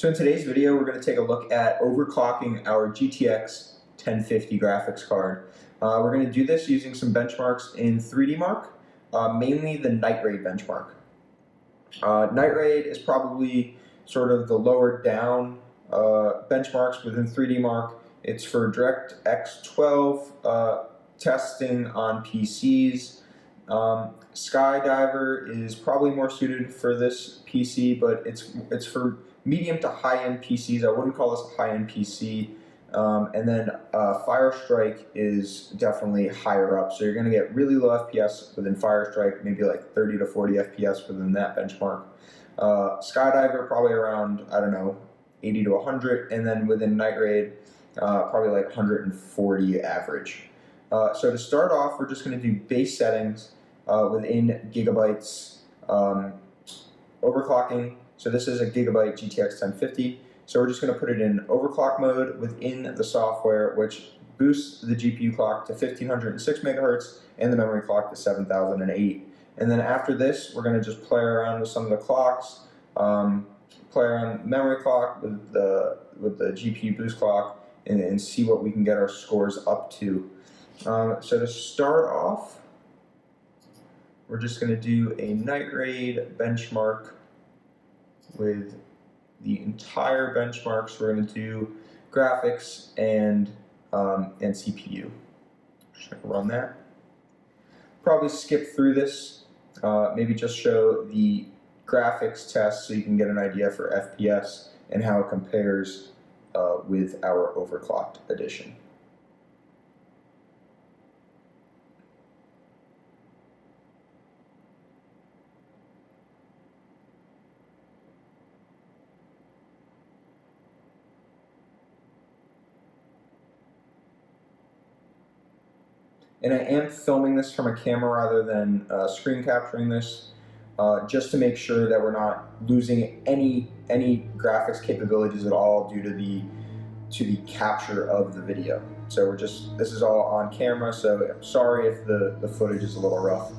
So in today's video, we're going to take a look at overclocking our GTX 1050 graphics card. Uh, we're going to do this using some benchmarks in 3DMark, uh, mainly the Night Raid benchmark. Uh, Night Raid is probably sort of the lower down uh, benchmarks within 3DMark. It's for DirectX 12 uh, testing on PCs. Um, Skydiver is probably more suited for this PC, but it's it's for medium to high-end PCs. I wouldn't call this a high-end PC. Um, and then uh, Firestrike is definitely higher up. So you're going to get really low FPS within Firestrike, maybe like 30 to 40 FPS within that benchmark. Uh, Skydiver probably around, I don't know, 80 to 100. And then within Night Raid, uh, probably like 140 average. Uh, so to start off, we're just going to do base settings uh, within Gigabyte's um, overclocking. So this is a Gigabyte GTX 1050. So we're just going to put it in overclock mode within the software, which boosts the GPU clock to 1506 megahertz and the memory clock to 7008. And then after this, we're going to just play around with some of the clocks, um, play around memory clock with the with the GPU boost clock, and, and see what we can get our scores up to. Um, so to start off, we're just going to do a night raid benchmark with the entire benchmarks. We're going to do graphics and um, and CPU. Just going to run that. Probably skip through this. Uh, maybe just show the graphics test so you can get an idea for FPS and how it compares uh, with our overclocked edition. And I am filming this from a camera rather than uh, screen capturing this, uh, just to make sure that we're not losing any any graphics capabilities at all due to the to the capture of the video. So we're just this is all on camera. So I'm sorry if the the footage is a little rough.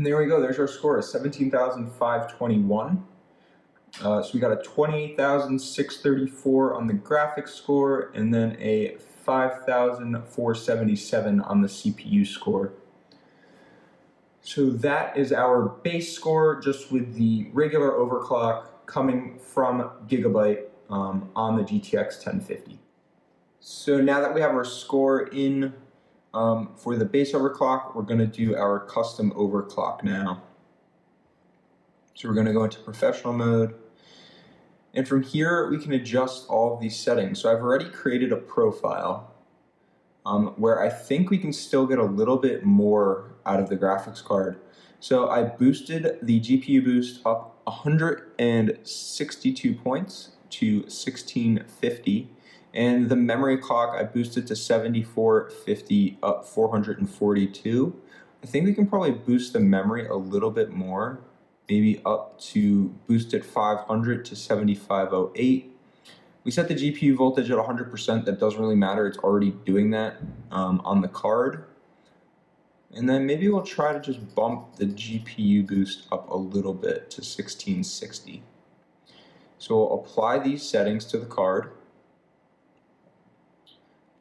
And there we go, there's our score, 17,521. Uh, so we got a 28,634 on the graphics score and then a 5,477 on the CPU score. So that is our base score just with the regular overclock coming from Gigabyte um, on the GTX 1050. So now that we have our score in um, for the base overclock, we're going to do our custom overclock now. So we're going to go into professional mode. And from here, we can adjust all of these settings. So I've already created a profile um, where I think we can still get a little bit more out of the graphics card. So I boosted the GPU boost up 162 points to 1650. And the memory clock, I boosted to 7450, up 442. I think we can probably boost the memory a little bit more, maybe up to boost it 500 to 7508. We set the GPU voltage at 100%. That doesn't really matter. It's already doing that um, on the card. And then maybe we'll try to just bump the GPU boost up a little bit to 1660. So we'll apply these settings to the card.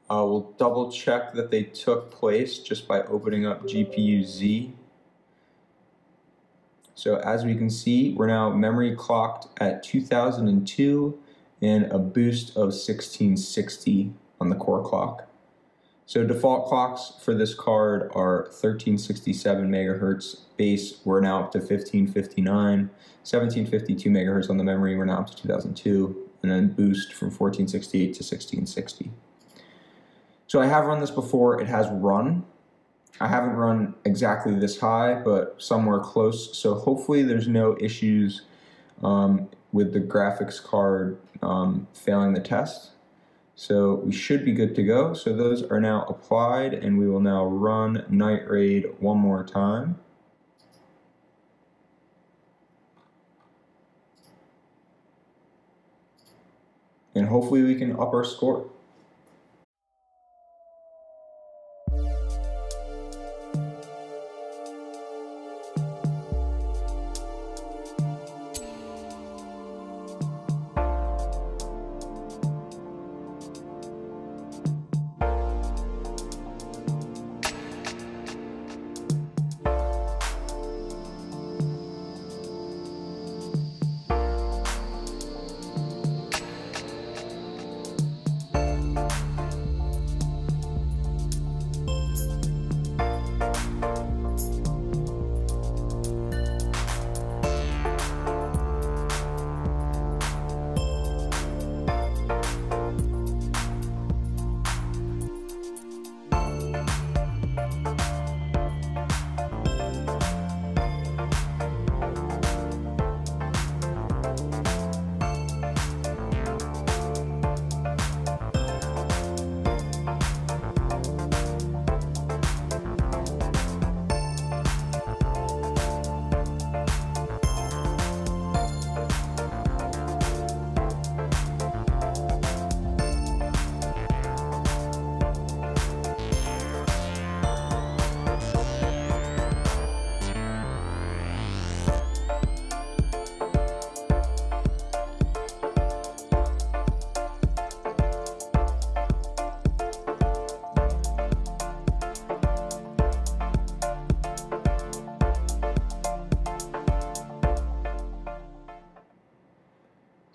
Uh, we'll double check that they took place just by opening up GPU Z. So as we can see, we're now memory clocked at 2002 and a boost of 1660 on the core clock. So default clocks for this card are 1367 megahertz base, we're now up to 1559, 1752 megahertz on the memory, we're now up to 2002, and then boost from 1468 to 1660. So I have run this before, it has run. I haven't run exactly this high, but somewhere close. So hopefully there's no issues um, with the graphics card um, failing the test. So we should be good to go. So those are now applied and we will now run Night Raid one more time. And hopefully we can up our score.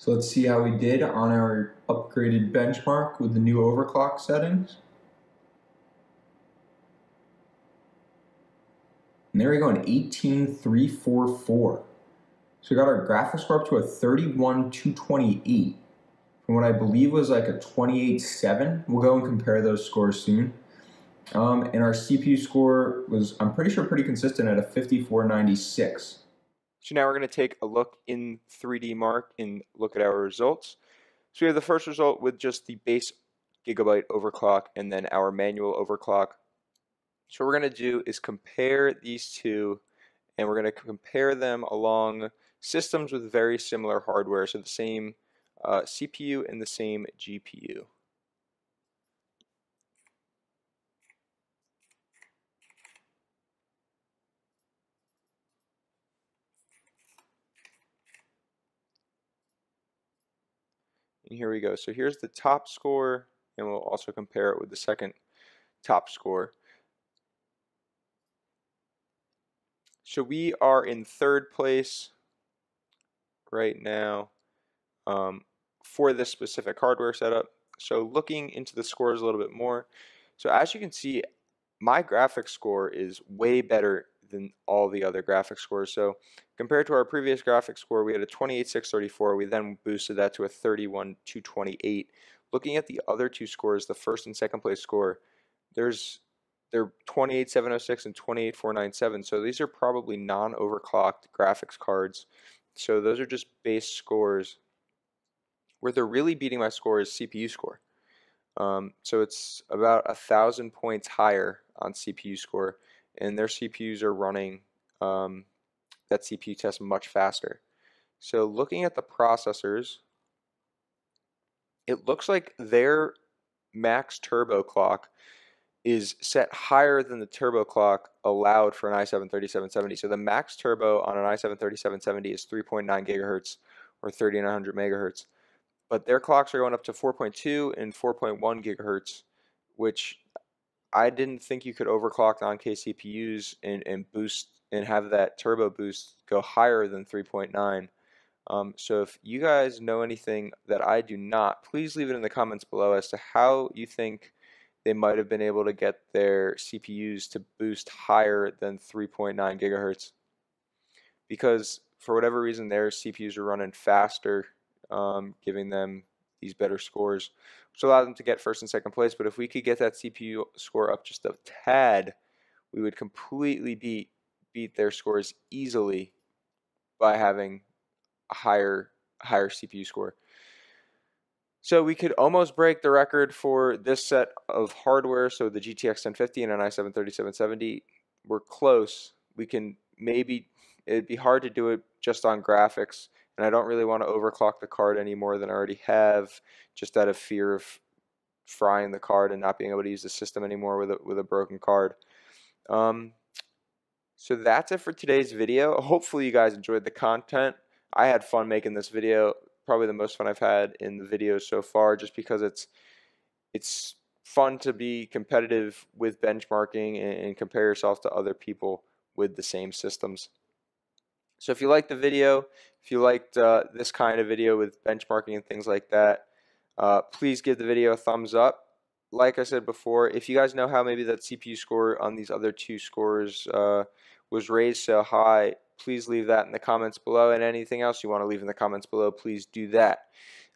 So let's see how we did on our upgraded benchmark with the new overclock settings. And there we go, an 18344. So we got our graphics score up to a 31228 from what I believe was like a 28.7. We'll go and compare those scores soon. Um, and our CPU score was, I'm pretty sure, pretty consistent at a 5496. So now we're going to take a look in 3DMark and look at our results. So we have the first result with just the base Gigabyte overclock and then our manual overclock. So what we're going to do is compare these two and we're going to compare them along systems with very similar hardware, so the same uh, CPU and the same GPU. And here we go. So here's the top score, and we'll also compare it with the second top score. So we are in third place right now um, for this specific hardware setup. So looking into the scores a little bit more. So as you can see, my graphics score is way better than all the other graphics scores. So compared to our previous graphics score, we had a 28634. We then boosted that to a 31228. Looking at the other two scores, the first and second place score, there's they're 28706 and 28497. So these are probably non-overclocked graphics cards so those are just base scores. Where they're really beating my score is CPU score. Um, so it's about a thousand points higher on CPU score, and their CPUs are running um, that CPU test much faster. So looking at the processors, it looks like their max turbo clock is set higher than the turbo clock allowed for an i7-3770. So the max turbo on an i7-3770 is 3.9 gigahertz or 3900 megahertz. But their clocks are going up to 4.2 and 4.1 gigahertz, which I didn't think you could overclock non-K CPUs and, and boost and have that turbo boost go higher than 3.9. Um, so if you guys know anything that I do not, please leave it in the comments below as to how you think they might have been able to get their CPUs to boost higher than 3.9 gigahertz. Because for whatever reason, their CPUs are running faster, um, giving them these better scores, which allowed them to get first and second place. But if we could get that CPU score up just a tad, we would completely beat beat their scores easily by having a higher higher CPU score. So we could almost break the record for this set of hardware. So the GTX 1050 and an i7 3770, we're close. We can maybe, it'd be hard to do it just on graphics. And I don't really want to overclock the card any more than I already have, just out of fear of frying the card and not being able to use the system anymore with a, with a broken card. Um, so that's it for today's video. Hopefully you guys enjoyed the content. I had fun making this video probably the most fun I've had in the videos so far, just because it's it's fun to be competitive with benchmarking and, and compare yourself to other people with the same systems. So if you liked the video, if you liked uh, this kind of video with benchmarking and things like that, uh, please give the video a thumbs up. Like I said before, if you guys know how maybe that CPU score on these other two scores uh, was raised so high, please leave that in the comments below. And anything else you want to leave in the comments below, please do that.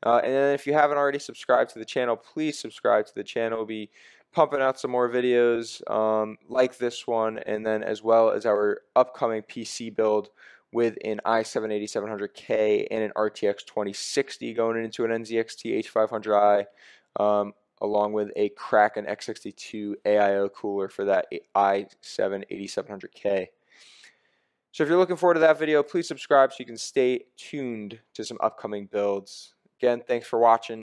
Uh, and then if you haven't already subscribed to the channel, please subscribe to the channel. We'll be pumping out some more videos um, like this one, and then as well as our upcoming PC build with an i7-8700K and an RTX 2060 going into an NZXT H500i, um, along with a Kraken X62 AIO cooler for that i7-8700K. So if you're looking forward to that video, please subscribe so you can stay tuned to some upcoming builds. Again, thanks for watching.